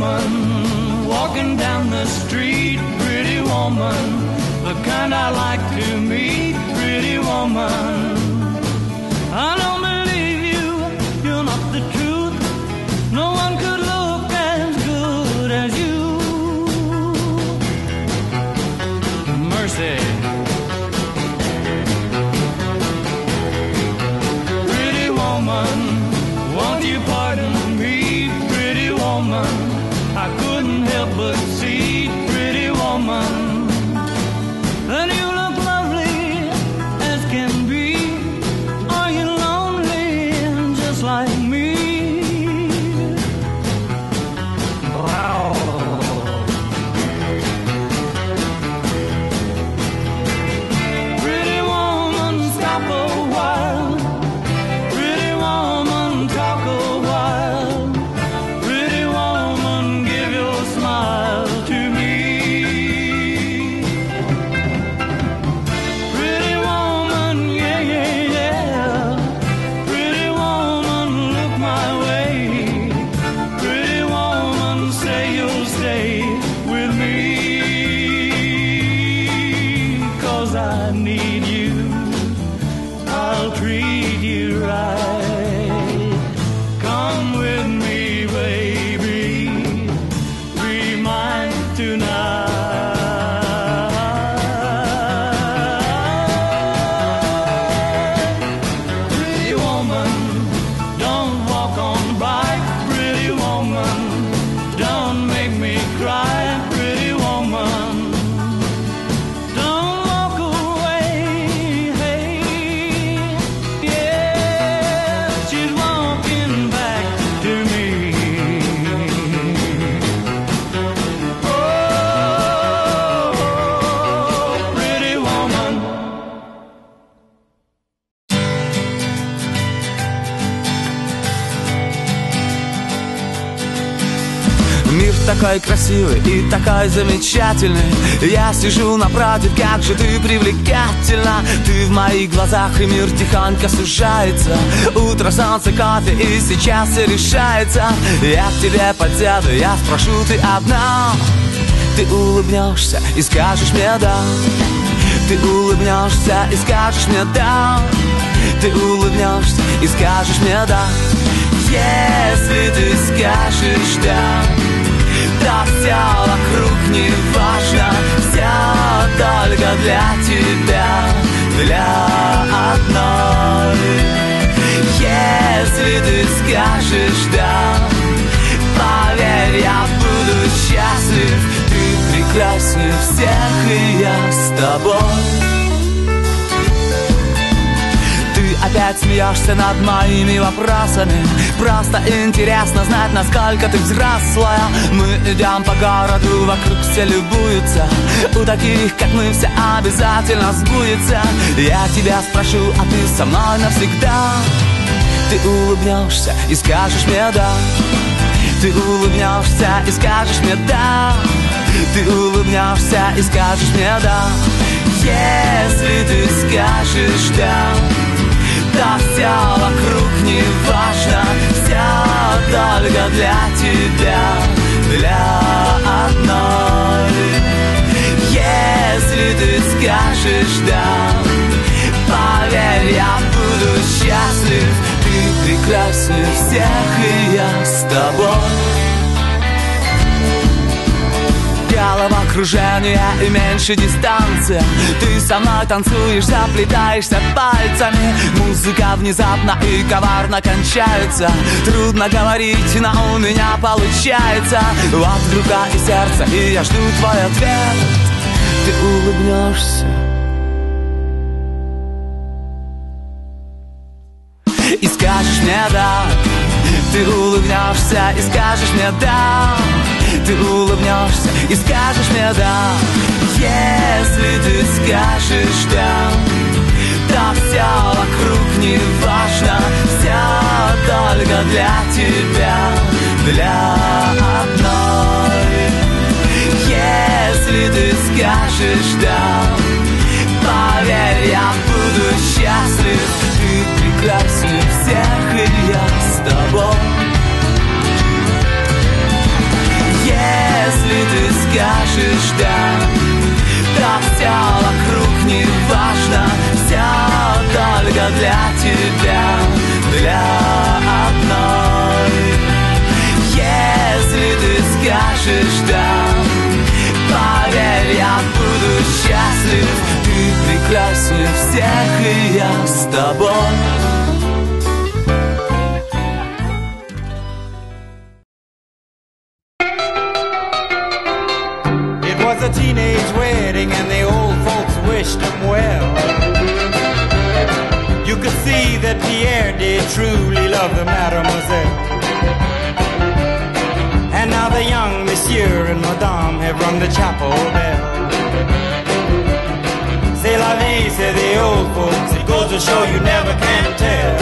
woman walking down the street, pretty woman, the kind I like to meet, pretty woman. I don't такой красивый и такой замечательный. Я сижу напротив, как же ты привлекательна. Ты в моих глазах и мир тихонько сужается. Утро, солнце, кофе и сейчас все решается. Я к тебе подсяду, я спрошу, ты одна? Ты улыбнешься и скажешь мне да Ты улыбнешься и скажешь мне да Ты улыбнешься и скажешь мне да Если ты скажешь да да все вокруг не важно Все только для тебя Для одной. Если ты скажешь да Поверь, я буду счастлив. Ты прекраснее всех, и я с тобой смеешься над моими вопросами. Просто интересно знать, насколько ты взрослая. Мы идем по городу, вокруг все любуются. У таких, как мы, все обязательно сбудется. Я тебя спрошу, а ты со мной навсегда? Ты улыбнешься и скажешь мне да Ты улыбнешься и скажешь мне да Ты улыбнешься и скажешь мне да Если ты скажешь да да все вокруг не важно Все только для тебя Для одной. Если ты скажешь да Поверь, я буду счастлив. Ты прекраснее всех, и я с тобой Головокружение и меньше дистанция Ты со мной танцуешь, заплетаешься пальцами. Музыка внезапно и коварно кончается. Трудно говорить, но у меня получается. Вот рука и сердце, и я жду твой ответ. Ты улыбнешься. И скажешь мне да Ты улыбнешься и скажешь мне да Ты улыбнешься и скажешь мне да Если ты скажешь да Да все вокруг не важно Все только для тебя Для можешь, да? Да все вокруг не важно Все только для тебя Для одной. Если ты скажешь, да Поверь, я буду счастлив. Ты прекраснее всех, и я с тобой. Madame have rung the chapel bell. C'est la vie, say the old folks. It goes to show you never can tell.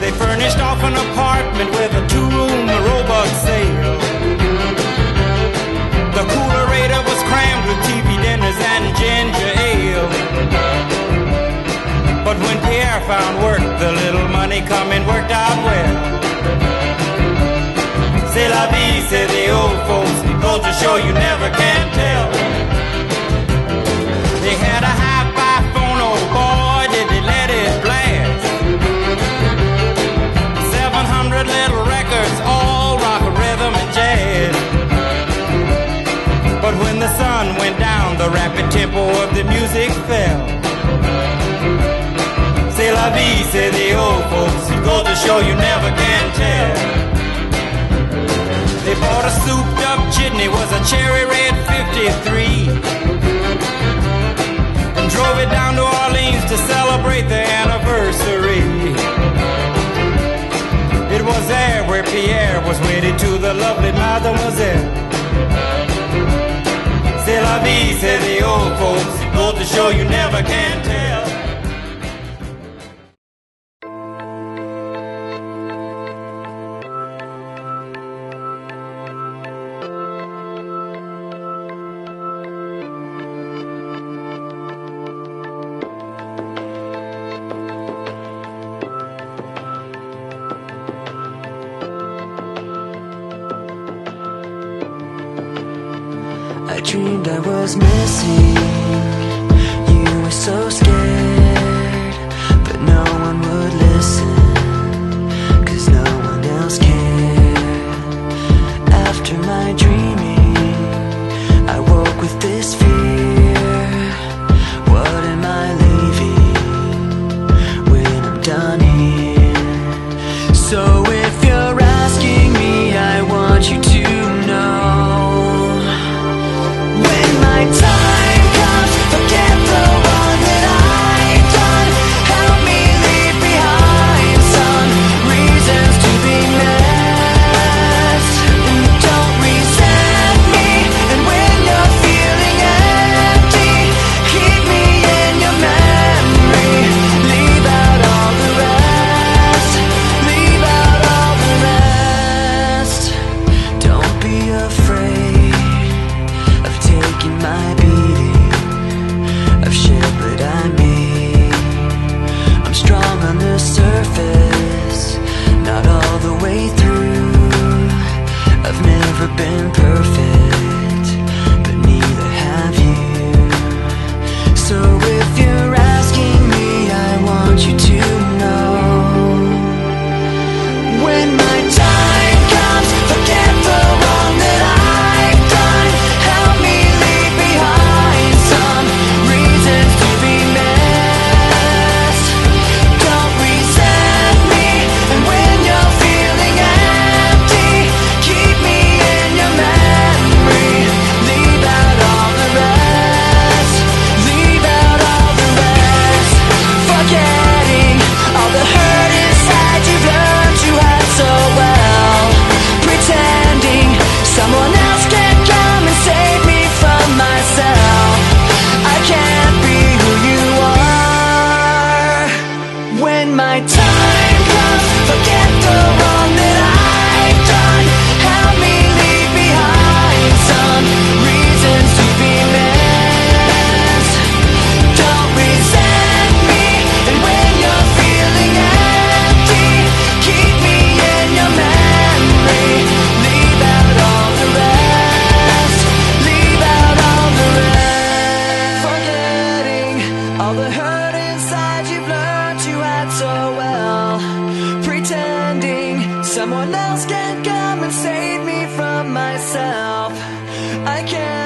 They furnished off an apartment with a two-room robot sale. The coolerator was crammed with TV dinners and ginger ale. But when Pierre found work, the little money coming worked out well. Folks. Goes to show you never can tell. They had a hi-fi phone, oh boy, did they let it blast. 700 little records, all rock, rhythm, and jazz. But when the sun went down, the rapid tempo of the music fell c'est la vie, say the old folks. It goes to show you never can tell. They bought a souped up jitney, was a cherry red 53. And drove it down to Orleans to celebrate the anniversary. It was there where Pierre was wedded to the lovely mademoiselle. C'est la vie, say the old folks. Goes to show you never can tell. that was missing. way through. I've never been Someone else can come and save me from myself. I can't.